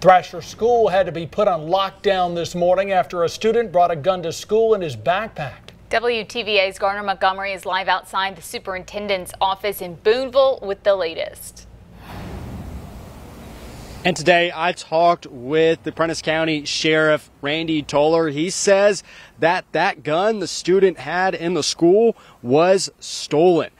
Thrasher School had to be put on lockdown this morning after a student brought a gun to school in his backpack. WTVA's Garner Montgomery is live outside the superintendent's office in Booneville with the latest. And today I talked with the Prentiss County Sheriff Randy Tolar. He says that that gun the student had in the school was stolen.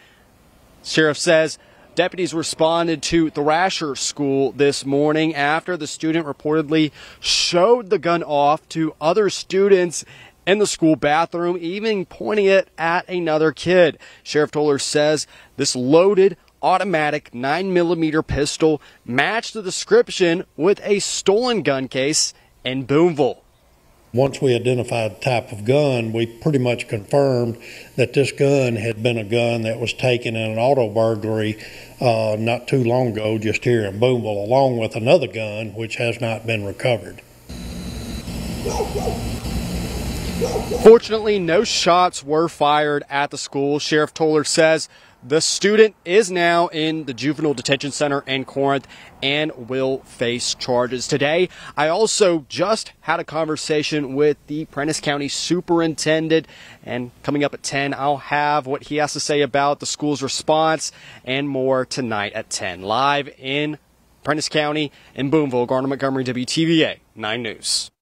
Sheriff says deputies responded to Thrasher School this morning after the student reportedly showed the gun off to other students in the school bathroom, even pointing it at another kid. Sheriff Tolar says this loaded automatic 9mm pistol matched the description with a stolen gun case in Booneville. Once we identified the type of gun, we pretty much confirmed that this gun had been a gun that was taken in an auto burglary uh, not too long ago, just here in Booneville, along with another gun which has not been recovered. Fortunately, no shots were fired at the school. Sheriff Tolar says the student is now in the juvenile detention center in Corinth and will face charges today. I also just had a conversation with the Prentiss County superintendent, and coming up at 10, I'll have what he has to say about the school's response and more tonight at 10. Live in Prentiss County in Booneville, Garner Montgomery, WTVA 9 News.